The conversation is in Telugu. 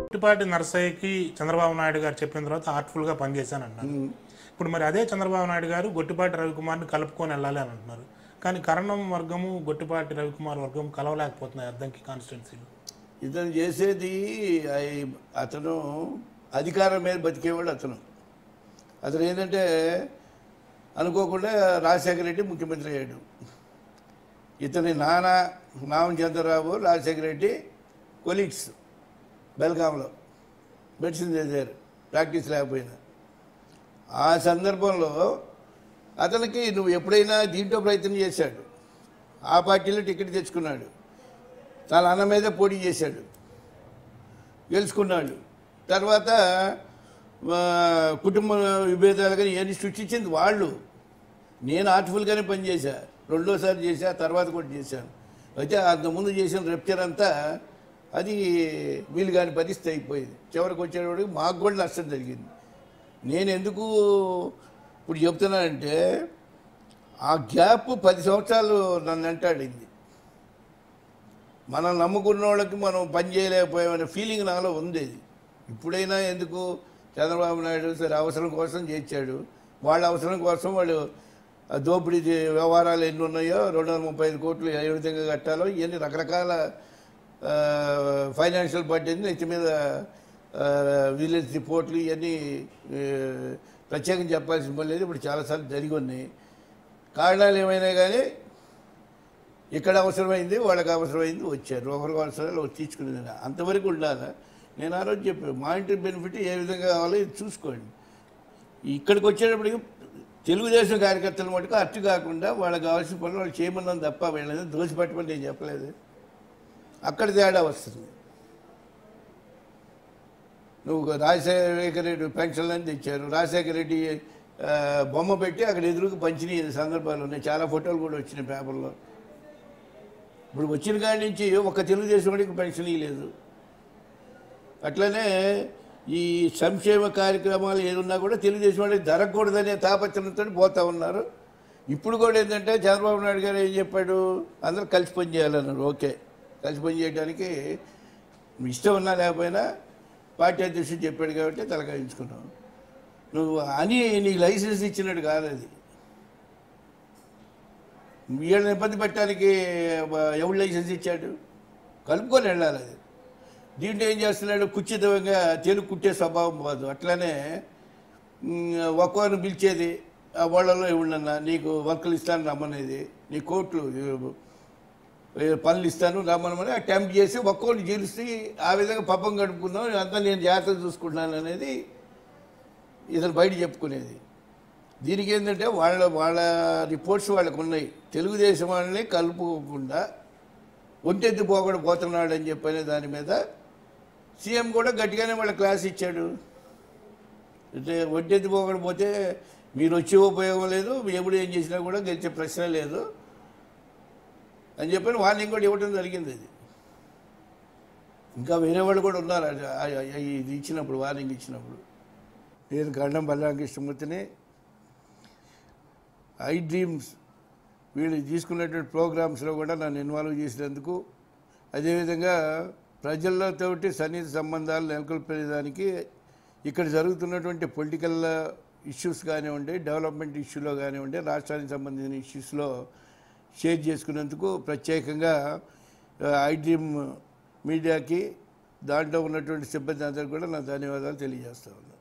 పుట్టిపాటి నరసయ్యకి చంద్రబాబు నాయుడు గారు చెప్పిన తర్వాత హార్ట్ఫుల్గా పనిచేశాను అన్నారు ఇప్పుడు మరి అదే చంద్రబాబు నాయుడు గారు గొట్టిపాటి రవికుమార్ని కలుపుకొని వెళ్ళాలి అని అంటున్నారు. కానీ కరణం వర్గము గొట్టిపాటి రవికుమార్ వర్గం కలవలేకపోతున్నాయి అద్దంకి కాన్స్టిట్యున్సీలు ఇతను చేసేది అతను అధికారం మీద బతికేవాడు అతను. అతను ఏంటంటే అనుకోకుండా రాజశేఖర రెడ్డి ముఖ్యమంత్రి అయ్యాడు. ఇతని నాన్న నామం చంద్రరావు రాజశేఖర రెడ్డి కొలీగ్స్ బెల్గాంలో మెడిసిన్ చేశారు ప్రాక్టీస్ లేకపోయినా. ఆ సందర్భంలో అతనికి నువ్వు ఎప్పుడైనా దీంట్లో ప్రయత్నం చేశాడు. ఆ పార్టీలో టికెట్ తెచ్చుకున్నాడు. తన అన్న మీద పోటీ చేశాడు. గెలుచుకున్నాడు. తర్వాత కుటుంబ విభేదాలు కానీ ఇవన్నీ సృష్టించింది వాళ్ళు. నేను ఆర్ట్ఫుల్గానే పనిచేశా. రెండోసారి చేశా తర్వాత కూడా చేశాను. అయితే అంతకుముందు చేసిన రెప్చర్ అంతా అది వీలు కాని పరిస్థితి అయిపోయింది. చివరికి వచ్చేటప్పటికి మాకు కూడా నష్టం జరిగింది. నేను ఎందుకు ఇప్పుడు చెప్తున్నానంటే ఆ గ్యాప్ పది సంవత్సరాలు నన్ను వెంటాడింది మనం నమ్ముకున్న వాళ్ళకి మనం పని చేయలేకపోయామనే ఫీలింగ్ నాలో ఉంది ఇప్పుడైనా ఎందుకు చంద్రబాబు నాయుడు సరే అవసరం కోసం చేర్చాడు? వాళ్ళ అవసరం కోసం వాళ్ళు దోపిడీ వ్యవహారాలు ఎన్ని ఉన్నాయో రెండు వందల ముప్పై ఐదు కోట్లు ఏ విధంగా కట్టాలో ఇవన్నీ రకరకాల ఫైనాన్షియల్ పార్టీ నెత్తి మీద విజిలెన్స్ రిపోర్ట్లు ఇవన్నీ ప్రత్యేకం చెప్పాల్సిన పని లేదు. ఇప్పుడు చాలాసార్లు జరిగి ఉన్నాయి. కారణాలు ఏమైనా కానీ ఇక్కడ అవసరమైంది వాళ్ళకి అవసరమైంది వచ్చారు. ఒకరికి అవసరాలు ఒకరు తీసుకునేది. అంతవరకు ఉండాలి? నేను ఆ రోజు చెప్పాను మానిటరీ బెనిఫిట్ ఏ విధంగా కావాలో ఇది చూసుకోండి. ఇక్కడికి వచ్చేటప్పటికి తెలుగుదేశం కార్యకర్తలు మటుకు అట్టు కాకుండా వాళ్ళకి కావాల్సిన పనులు వాళ్ళు చేయమన్నాం తప్ప వీళ్ళని దోసిపెట్టమని నేను చెప్పలేదు. అక్కడ తేడా వస్తుంది. నువ్వు రాజశేఖర రెడ్డి పెన్షన్లు అని తెచ్చారు. రాజశేఖర రెడ్డి బొమ్మ పెట్టి అక్కడ ఎదురుకు పంచిన సందర్భాలు ఉన్నాయి. చాలా ఫోటోలు కూడా వచ్చినాయి పేపర్లో. ఇప్పుడు వచ్చిన కాడి నుంచి ఒక తెలుగుదేశం వాడికి పెన్షన్ ఇవ్వలేదు అట్లనే ఈ సంక్షేమ కార్యక్రమాలు ఏదున్నా కూడా తెలుగుదేశం వాళ్ళకి జరగకూడదనే తాపత్రంతో పోతా ఉన్నారు. ఇప్పుడు కూడా ఏంటంటే చంద్రబాబు నాయుడు గారు ఏం చెప్పాడు? అందరూ కలిసి పని చేయాలన్నారు. ఓకే. కలిసి పని చేయడానికి ఇష్టం ఉన్నా లేకపోయినా పార్టీ అధ్యక్షుడు చెప్పాడు కాబట్టి తలకాయించుకున్నావు నువ్వు అని నీకు లైసెన్స్ ఇచ్చినట్టు కాదు అది. వీళ్ళని ఇబ్బంది పెట్టడానికి ఎవడు లైసెన్స్ ఇచ్చాడు? కలుపుకొని వెళ్ళాలి అది. దీంట్లో ఏం చేస్తున్నాడు? కుచితంగా తెలుగు కుట్టే స్వభావం పోదు అట్లనే ఒక్కోని పిలిచేది ఆ వాళ్ళలో ఎవడన్నా నీకు వర్కులు ఇస్తాను రమ్మనేది. నీ కోట్లు పనులు ఇస్తాను రమ్మనమని అటెంప్ట్ చేసి ఒక్కోని గెలిచి ఆ విధంగా పబ్బం గడుపుకుందాం అంతా నేను జాగ్రత్త చూసుకుంటున్నాను అనేది ఇతను బయట చెప్పుకునేది. దీనికి ఏంటంటే వాళ్ళ వాళ్ళ రిపోర్ట్స్ వాళ్ళకు ఉన్నాయి. తెలుగుదేశం వాళ్ళని కలుపుకోకుండా ఒంటెత్తి పోకుండా పోతున్నాడు అని చెప్పనే దాని మీద సీఎం కూడా గట్టిగానే వాళ్ళ క్లాస్ ఇచ్చాడు. అంటే ఒంటెత్తి పోకుండా మీరు వచ్చే ఉపయోగం లేదు ఎప్పుడు ఏం చేసినా కూడా గెలిచే ప్రశ్న లేదు అని చెప్పని వార్నింగ్ కూడా ఇవ్వడం జరిగింది అది. ఇంకా వేరే వాళ్ళు కూడా ఉన్నారు అది- ఇది ఇచ్చినప్పుడు వార్నింగ్ ఇచ్చినప్పుడు. నేను గండం బలరామకృష్ణమూర్తిని. ఐ డ్రీమ్స్ వీళ్ళు తీసుకున్నటువంటి ప్రోగ్రామ్స్లో కూడా నన్ను ఇన్వాల్వ్ చేసినందుకు అదేవిధంగా ప్రజలతోటి సన్నిహిత సంబంధాలు నెలకొల్పేదానికి ఇక్కడ జరుగుతున్నటువంటి పొలిటికల్ ఇష్యూస్ కానివ్వండి డెవలప్మెంట్ ఇష్యూలో కానివ్వండి రాష్ట్రానికి సంబంధించిన ఇష్యూస్లో షేర్ చేసుకున్నందుకు ప్రత్యేకంగా ఐ డ్రీమ్ మీడియాకి దాంట్లో ఉన్నటువంటి సిబ్బంది అందరికీ కూడా నా ధన్యవాదాలు తెలియజేస్తా ఉన్నాను